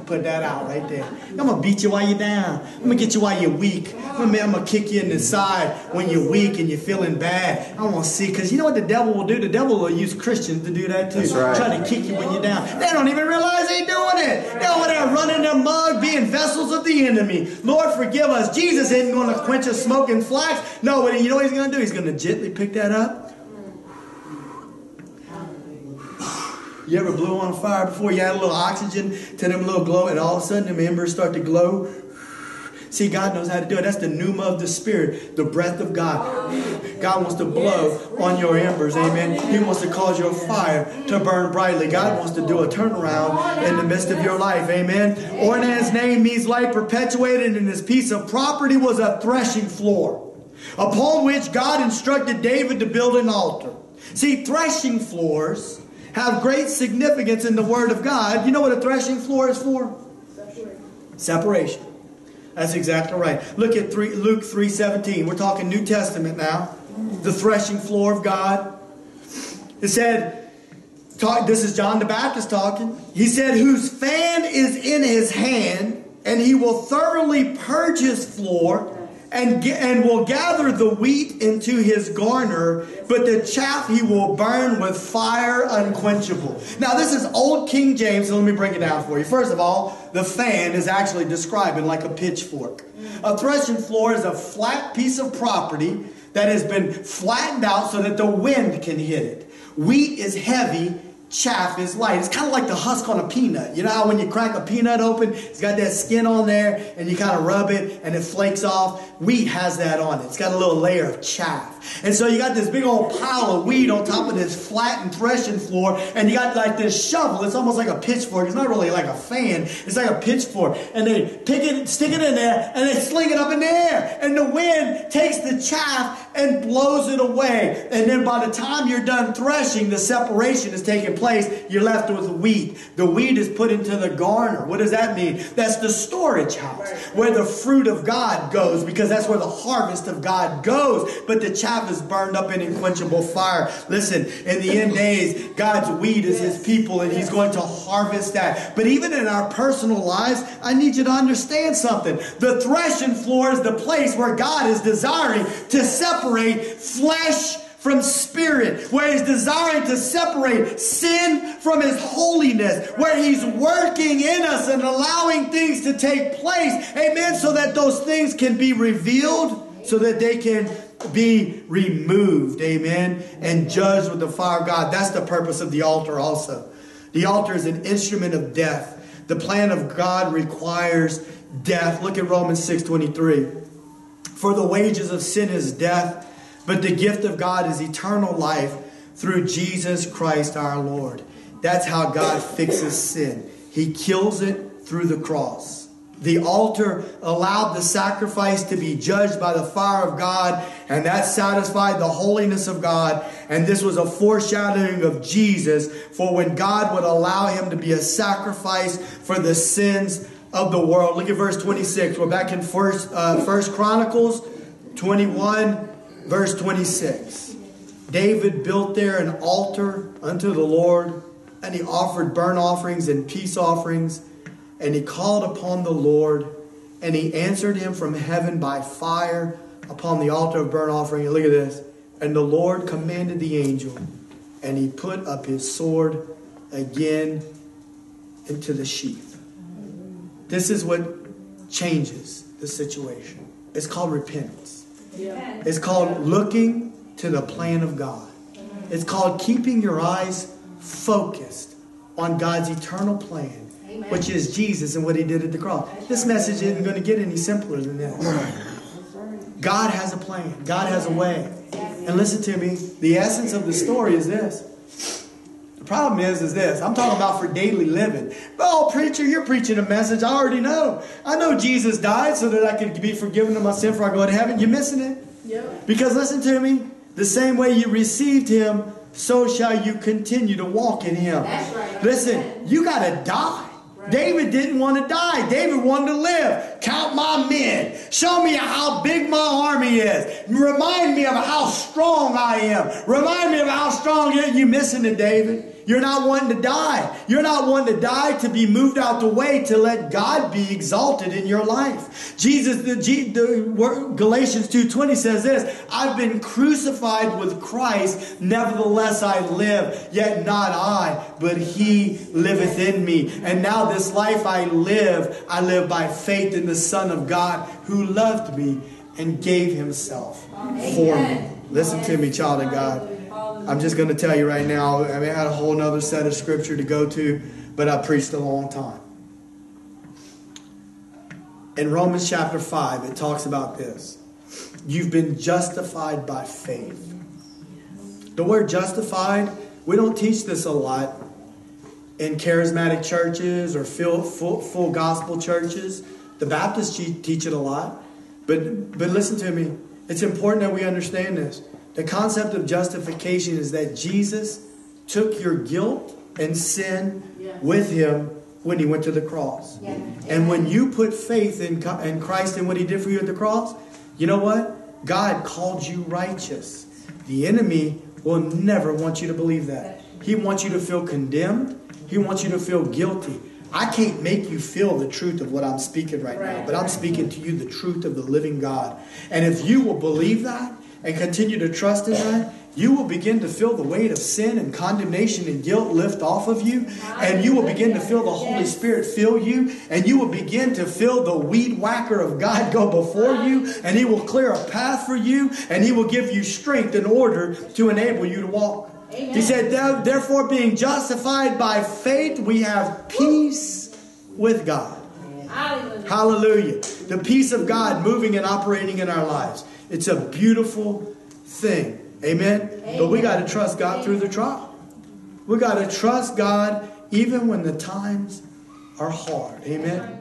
put that out right there. I'm gonna beat you while you're down. I'm gonna get you while you're weak. I'm gonna, I'm gonna kick you in the side when you're weak and you're feeling bad. I want to see because you know what the devil will do. The devil will use Christians to do that too. Right. Try to kick you when you're down. They don't even realize they're doing it. They're over there running their mug, being vessels of the enemy. Lord, forgive us. Jesus isn't going to quench a smoking flax. No, but you know what he's going to do? He's going to gently pick that up You ever blew on fire before? You add a little oxygen to them little glow, and all of a sudden them embers start to glow. See, God knows how to do it. That's the pneuma of the Spirit, the breath of God. God wants to blow on your embers, amen. He wants to cause your fire to burn brightly. God wants to do a turnaround in the midst of your life, amen. Ornan's name means light perpetuated, and his piece of property was a threshing floor, upon which God instructed David to build an altar. See, threshing floors have great significance in the Word of God. You know what a threshing floor is for? Separation. Separation. That's exactly right. Look at three, Luke 3.17. We're talking New Testament now. The threshing floor of God. It said, talk, this is John the Baptist talking. He said, whose fan is in his hand, and he will thoroughly purge his floor and, and will gather the wheat into his garner, but the chaff he will burn with fire unquenchable. Now, this is Old King James, so let me break it down for you. First of all, the fan is actually describing like a pitchfork. A threshing floor is a flat piece of property that has been flattened out so that the wind can hit it. Wheat is heavy chaff is light. It's kind of like the husk on a peanut. You know how when you crack a peanut open, it's got that skin on there and you kind of rub it and it flakes off? Wheat has that on it. It's got a little layer of chaff. And so you got this big old pile of wheat on top of this flattened threshing floor and you got like this shovel. It's almost like a pitchfork. It's not really like a fan. It's like a pitchfork. And they pick it, stick it in there and they sling it up in the air. And the wind takes the chaff and blows it away. And then by the time you're done threshing, the separation is taking place, you're left with wheat. The wheat is put into the garner. What does that mean? That's the storage house where the fruit of God goes because that's where the harvest of God goes. But the chaff is burned up in unquenchable fire. Listen, in the end days, God's wheat is his people and he's going to harvest that. But even in our personal lives, I need you to understand something. The threshing floor is the place where God is desiring to separate flesh from spirit, where he's desiring to separate sin from his holiness, where he's working in us and allowing things to take place. Amen. So that those things can be revealed, so that they can be removed. Amen. And judged with the fire of God. That's the purpose of the altar also. The altar is an instrument of death. The plan of God requires death. Look at Romans 6 23. For the wages of sin is death but the gift of God is eternal life through Jesus Christ our Lord. That's how God fixes sin. He kills it through the cross. The altar allowed the sacrifice to be judged by the fire of God, and that satisfied the holiness of God. And this was a foreshadowing of Jesus for when God would allow him to be a sacrifice for the sins of the world. Look at verse 26. We're back in First, uh, First Chronicles 21 verse 26. David built there an altar unto the Lord, and he offered burnt offerings and peace offerings, and he called upon the Lord, and he answered him from heaven by fire upon the altar of burnt offering. And look at this. And the Lord commanded the angel, and he put up his sword again into the sheath. This is what changes the situation. It's called repentance. It's called looking to the plan of God. It's called keeping your eyes focused on God's eternal plan, Amen. which is Jesus and what he did at the cross. This message isn't going to get any simpler than this. God has a plan. God has a way. And listen to me, the essence of the story is this. Problem is, is this. I'm talking about for daily living. Oh, preacher, you're preaching a message I already know. I know Jesus died so that I could be forgiven of my sin before I go to heaven. You're missing it. Yep. Because listen to me, the same way you received him, so shall you continue to walk in him. That's right. Listen, you got to die. David didn't want to die. David wanted to live. Count my men. Show me how big my army is. Remind me of how strong I am. Remind me of how strong you are. You missing it, David. You're not wanting to die. You're not wanting to die to be moved out the way to let God be exalted in your life. Jesus, the, the Galatians 2.20 says this, I've been crucified with Christ, nevertheless I live, yet not I, but he liveth in me. And now this life I live, I live by faith in the Son of God who loved me and gave himself Amen. for me. Listen to me, child of God. I'm just going to tell you right now, I mean, I had a whole other set of scripture to go to, but I preached a long time. In Romans chapter 5, it talks about this. You've been justified by faith. The word justified, we don't teach this a lot in charismatic churches or full, full, full gospel churches. The Baptists teach it a lot. But, but listen to me. It's important that we understand this. The concept of justification is that Jesus took your guilt and sin with him when he went to the cross. Yeah. And when you put faith in, in Christ and what he did for you at the cross, you know what? God called you righteous. The enemy will never want you to believe that. He wants you to feel condemned. He wants you to feel guilty. I can't make you feel the truth of what I'm speaking right, right now, but I'm speaking to you the truth of the living God. And if you will believe that, and continue to trust in that, you will begin to feel the weight of sin and condemnation and guilt lift off of you. And you will begin to feel the Holy Spirit fill you. And you will begin to feel the weed whacker of God go before you. And He will clear a path for you. And He will give you strength in order to enable you to walk. Amen. He said, Therefore, being justified by faith, we have peace with God. Hallelujah. Hallelujah. The peace of God moving and operating in our lives. It's a beautiful thing. Amen. But we got to trust God through the trial. We got to trust God even when the times are hard. Amen.